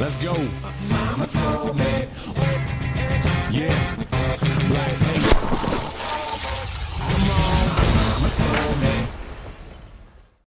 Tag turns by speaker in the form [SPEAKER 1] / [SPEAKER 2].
[SPEAKER 1] Let's go.
[SPEAKER 2] Mama told me. Yeah.